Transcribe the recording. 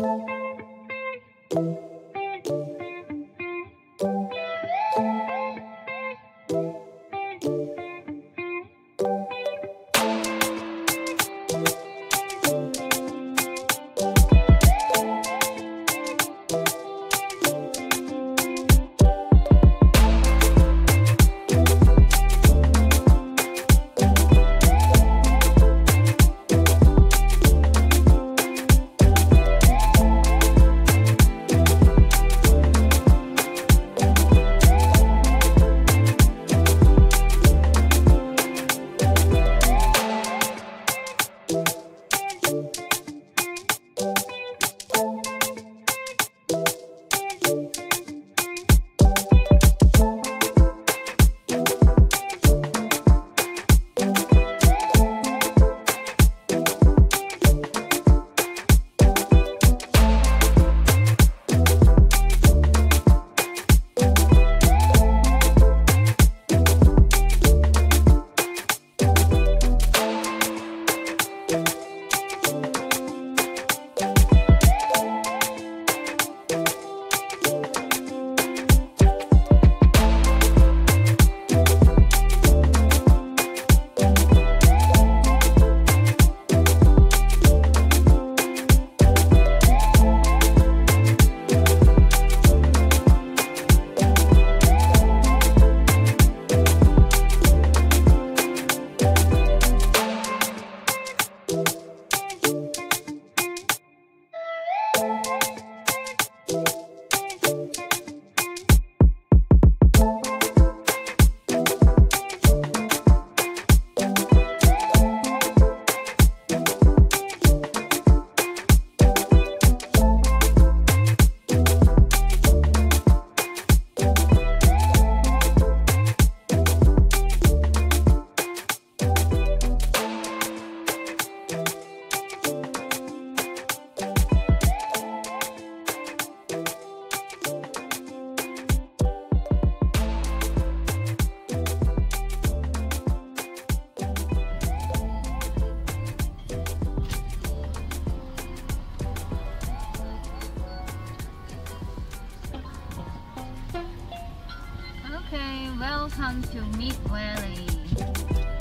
Música welcome to Mid Valley.